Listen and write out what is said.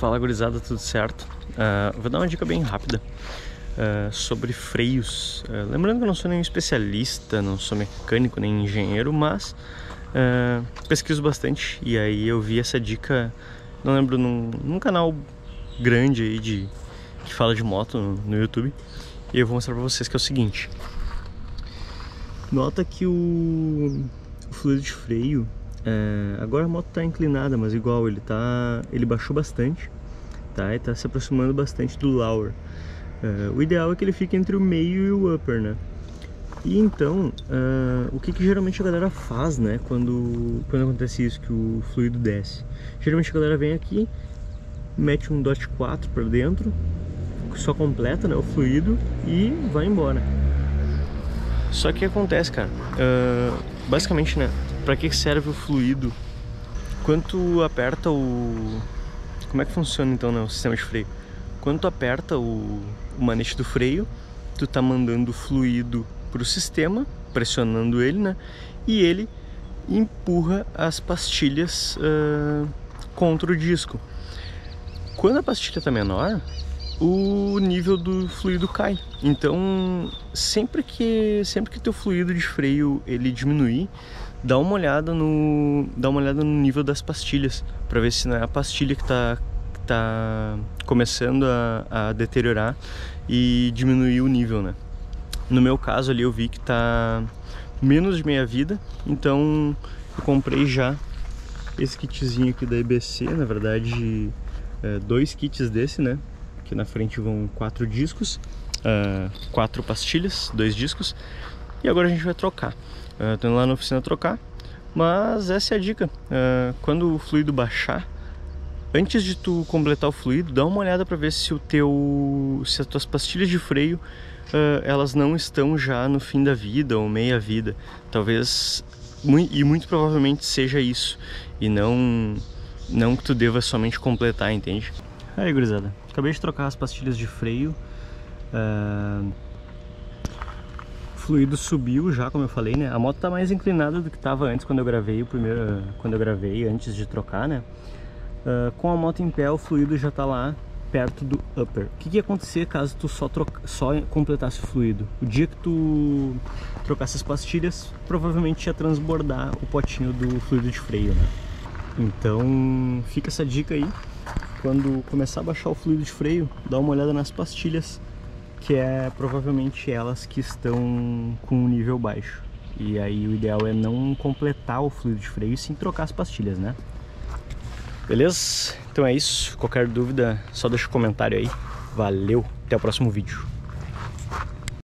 Fala gurizada, tudo certo? Uh, vou dar uma dica bem rápida uh, sobre freios. Uh, lembrando que eu não sou nenhum especialista, não sou mecânico nem engenheiro, mas pesquiso bastante e aí eu vi essa dica, não lembro, num, num canal grande aí de que fala de moto no, no YouTube e eu vou mostrar pra vocês que é o seguinte. Nota que o, o fluido de freio é, agora a moto está inclinada, mas igual ele tá, ele baixou bastante, tá? E tá se aproximando bastante do lower. É, o ideal é que ele fique entre o meio e o upper, né? E então, uh, o que, que, geralmente a galera faz, né, quando, quando acontece isso, que o fluido desce? Geralmente a galera vem aqui, mete um dot 4 para dentro, só completa né, o fluido e vai embora. Só que acontece, cara, uh, basicamente, né, para que serve o fluido? Quando tu aperta o... Como é que funciona então né, o sistema de freio? Quando tu aperta o, o manete do freio, tu tá mandando fluido pro sistema, pressionando ele, né? E ele empurra as pastilhas uh, contra o disco. Quando a pastilha tá menor, o nível do fluido cai. Então, sempre que sempre que teu fluido de freio ele diminuir, dá uma olhada no dá uma olhada no nível das pastilhas para ver se não é a pastilha que está tá começando a, a, deteriorar e diminuir o nível, né? No meu caso ali eu vi que tá menos de meia vida, então eu comprei já esse kitzinho aqui da EBC, na verdade é, dois kits desse, né? Aqui na frente vão quatro discos, uh, quatro pastilhas, dois discos, e agora a gente vai trocar. Uh, indo lá na oficina trocar, mas essa é a dica. Uh, quando o fluido baixar, antes de tu completar o fluido, dá uma olhada para ver se o teu, se as tuas pastilhas de freio uh, elas não estão já no fim da vida ou meia vida. Talvez e muito provavelmente seja isso e não não que tu deva somente completar, entende? Aí, gurizada, acabei de trocar as pastilhas de freio. Uh, fluido subiu já, como eu falei, né? A moto tá mais inclinada do que tava antes quando eu gravei o primeiro, quando eu gravei antes de trocar, né? Uh, com a moto em pé, o fluido já tá lá perto do upper. O que, que ia acontecer caso tu só, troca, só completasse o fluido? O dia que tu trocasse as pastilhas, provavelmente ia transbordar o potinho do fluido de freio, né? Então, fica essa dica aí. Quando começar a baixar o fluido de freio, dá uma olhada nas pastilhas que é provavelmente elas que estão com um nível baixo. E aí o ideal é não completar o fluido de freio, sim trocar as pastilhas, né? Beleza? Então é isso. Qualquer dúvida, só deixa um comentário aí. Valeu, até o próximo vídeo.